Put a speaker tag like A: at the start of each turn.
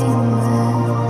A: 停在。